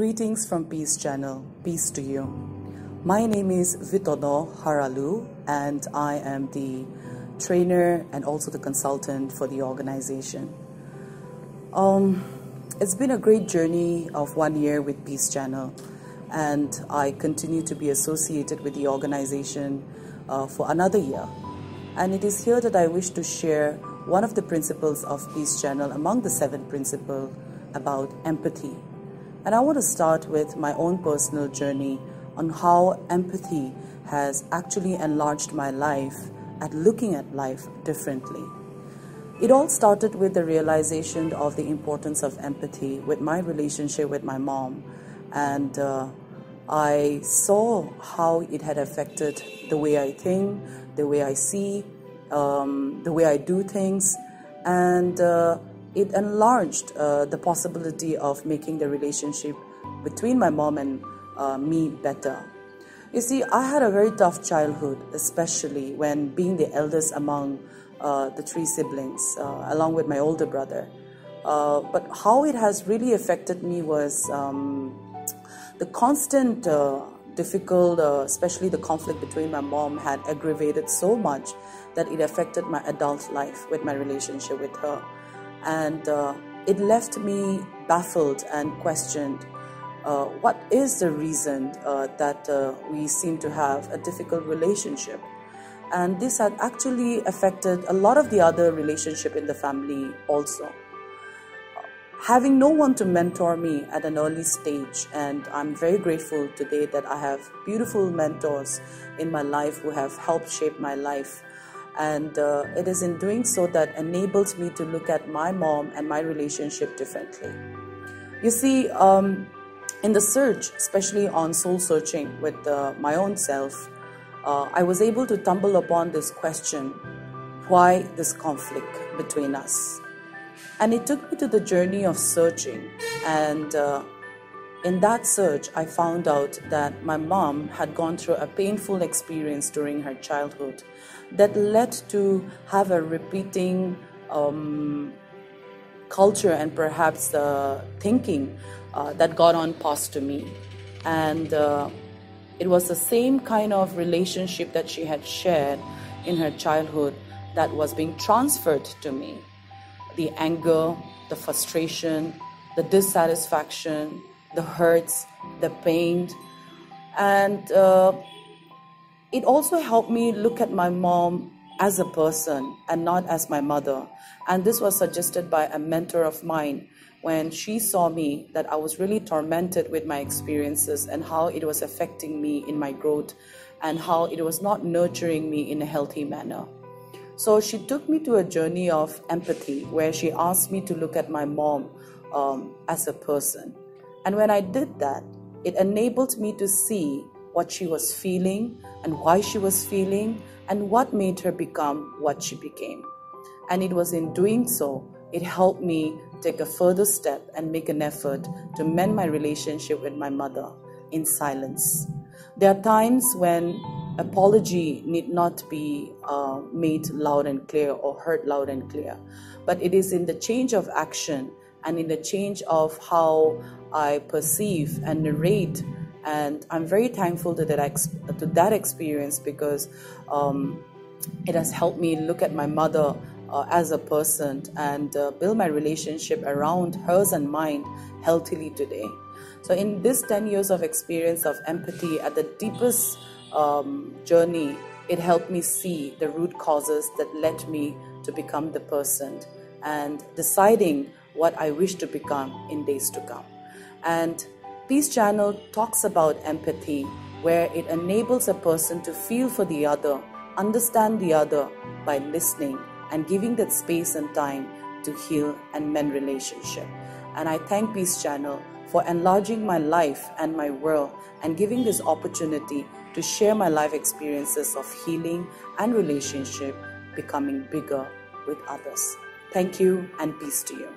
Greetings from Peace Channel. Peace to you. My name is Vitono Haralu, and I am the trainer and also the consultant for the organization. Um, it's been a great journey of one year with Peace Channel, and I continue to be associated with the organization uh, for another year. And it is here that I wish to share one of the principles of Peace Channel among the seven principles about empathy. And I want to start with my own personal journey on how empathy has actually enlarged my life at looking at life differently. It all started with the realization of the importance of empathy with my relationship with my mom. And uh, I saw how it had affected the way I think, the way I see, um, the way I do things. And uh, it enlarged uh, the possibility of making the relationship between my mom and uh, me better. You see, I had a very tough childhood, especially when being the eldest among uh, the three siblings, uh, along with my older brother. Uh, but how it has really affected me was um, the constant uh, difficult, especially the conflict between my mom, had aggravated so much that it affected my adult life with my relationship with her and uh, it left me baffled and questioned uh, what is the reason uh, that uh, we seem to have a difficult relationship? And this had actually affected a lot of the other relationship in the family also. Having no one to mentor me at an early stage and i'm very grateful today that i have beautiful mentors in my life who have helped shape my life and uh, it is in doing so that enables me to look at my mom and my relationship differently. You see, um, in the search, especially on soul searching with uh, my own self, uh, I was able to tumble upon this question why this conflict between us? And it took me to the journey of searching. And uh, in that search, I found out that my mom had gone through a painful experience during her childhood that led to have a repeating um, culture and perhaps uh, thinking uh, that got on passed to me. And uh, it was the same kind of relationship that she had shared in her childhood that was being transferred to me. The anger, the frustration, the dissatisfaction, the hurts, the pain. And uh, it also helped me look at my mom as a person and not as my mother. And this was suggested by a mentor of mine when she saw me that I was really tormented with my experiences and how it was affecting me in my growth and how it was not nurturing me in a healthy manner. So she took me to a journey of empathy where she asked me to look at my mom um, as a person. And when I did that, it enabled me to see what she was feeling and why she was feeling and what made her become what she became. And it was in doing so, it helped me take a further step and make an effort to mend my relationship with my mother in silence. There are times when apology need not be uh, made loud and clear or heard loud and clear, but it is in the change of action and in the change of how I perceive and narrate and I'm very thankful to that ex- to that experience because um, it has helped me look at my mother uh, as a person and uh, build my relationship around hers and mine healthily today. So, in this 10 years of experience of empathy at the deepest um, journey, it helped me see the root causes that led me to become the person and deciding what I wish to become in days to come. And Peace Channel talks about empathy, where it enables a person to feel for the other, understand the other by listening and giving that space and time to heal and mend relationship. And I thank Peace Channel for enlarging my life and my world and giving this opportunity to share my life experiences of healing and relationship becoming bigger with others. Thank you and peace to you.